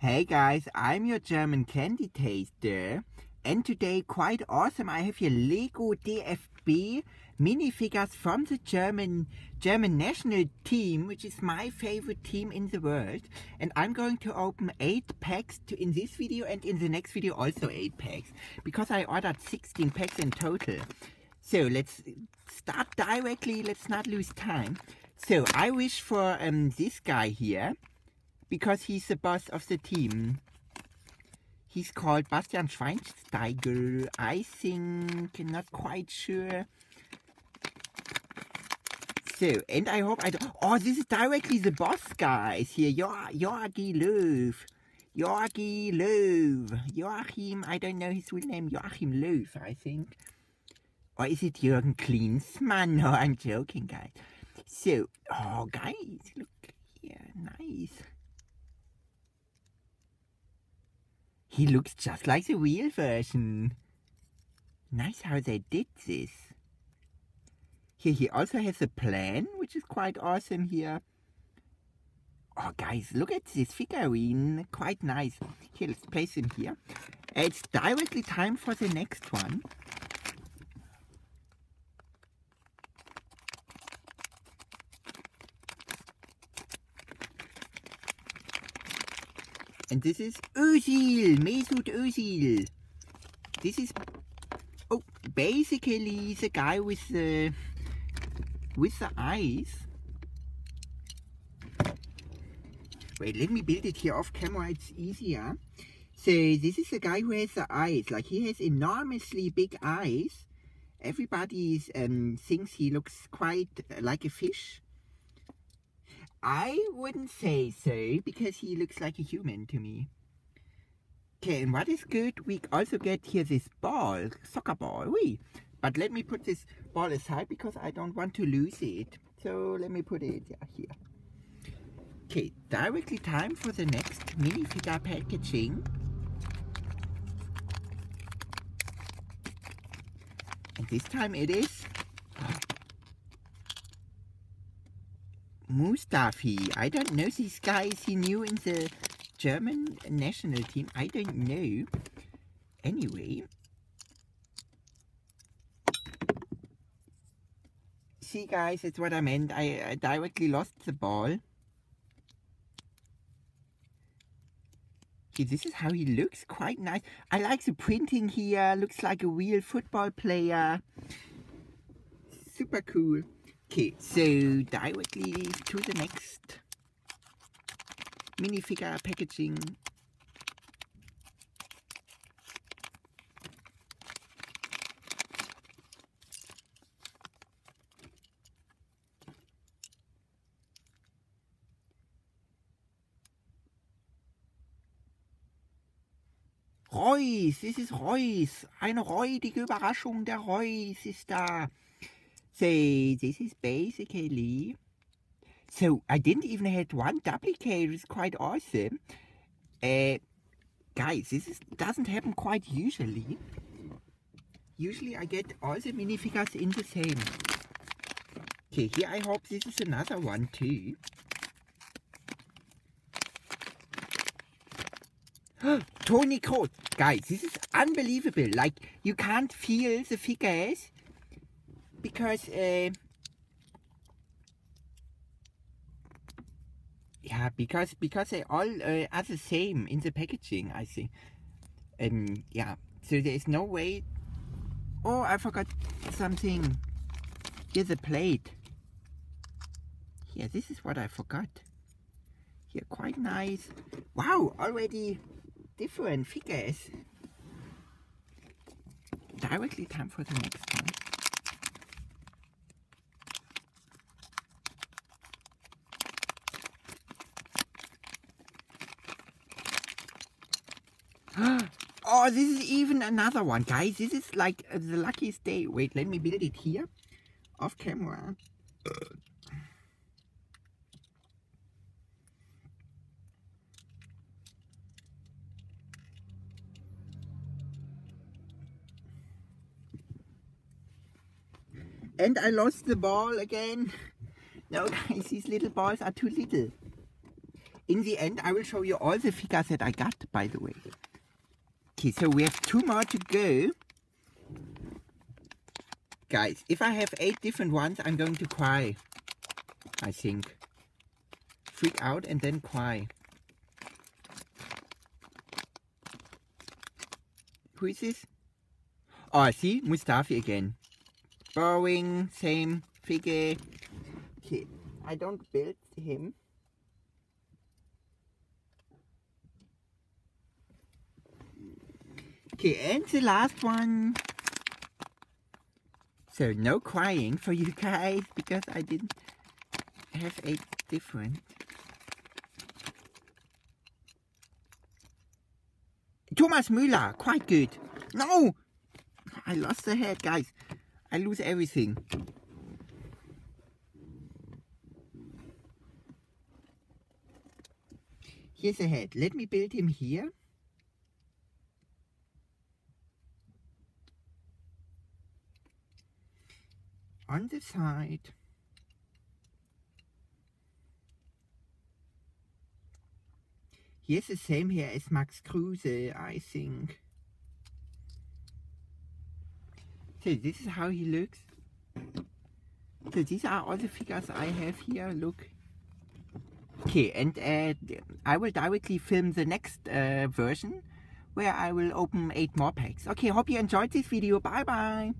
Hey guys, I'm your German candy taster and today quite awesome I have here Lego DFB minifigures from the German German national team which is my favorite team in the world and I'm going to open 8 packs to, in this video and in the next video also 8 packs because I ordered 16 packs in total. So let's start directly, let's not lose time. So I wish for um, this guy here because he's the boss of the team. He's called Bastian Schweinsteiger. I think, not quite sure. So, and I hope I don't... Oh, this is directly the boss, guys. Here, jo Joachim Löw. Joachim Löw. Joachim, I don't know his real name. Joachim Löw, I think. Or is it Jürgen Klinsmann? No, I'm joking, guys. So, oh, guys, look here. Nice. He looks just like the real version. Nice how they did this. Here he also has a plan, which is quite awesome here. Oh guys, look at this figurine, quite nice. Here, let's place him here. It's directly time for the next one. And this is Özil, Mesut Özil. This is oh, basically the guy with the with the eyes. Wait, let me build it here off camera, it's easier. So this is the guy who has the eyes, like he has enormously big eyes. Everybody um, thinks he looks quite like a fish. I wouldn't say so, because he looks like a human to me. Okay, and what is good, we also get here this ball, soccer ball, oui. But let me put this ball aside because I don't want to lose it. So let me put it here. Okay, directly time for the next minifigure packaging. And this time it is Mustafi. I don't know this guy. Is he new in the German national team? I don't know. Anyway. See guys, that's what I meant. I, I directly lost the ball. Okay, this is how he looks. Quite nice. I like the printing here. Looks like a real football player. Super cool. Okay, so directly to the next minifigure packaging. Reus, this is Reus. Eine räudige Überraschung, der Reus ist da. So this is basically, so I didn't even have one duplicate, it's quite awesome. Uh, guys, this is, doesn't happen quite usually. Usually I get all the minifigures in the same. Okay, here I hope this is another one too. Toni Kroos. Guys, this is unbelievable. Like, you can't feel the figures because uh, yeah because because they all uh, are the same in the packaging I think. Um yeah so there is no way oh I forgot something. Here's a plate. Here this is what I forgot. Here quite nice. Wow already different figures. Directly time for the next one oh, this is even another one, guys. This is like uh, the luckiest day. Wait, let me build it here off camera. And I lost the ball again. No, guys, these little balls are too little. in the end, I will show you all the figures that I got, by the way. Okay, so we have two more to go. Guys, if I have eight different ones, I'm going to cry. I think. Freak out and then cry. Who is this? Oh, I see, Mustafi again. Borrowing, same figure. Okay, I don't build him. Okay, and the last one. So no crying for you guys because I didn't have a different. Thomas Müller, quite good. No! I lost the head, guys. I lose everything. Here's a head. Let me build him here. On the side. Here's the same here as Max Kruse, I think. So this is how he looks. So these are all the figures I have here, look. Okay, and uh, I will directly film the next uh, version where I will open 8 more packs. Okay, hope you enjoyed this video. Bye bye.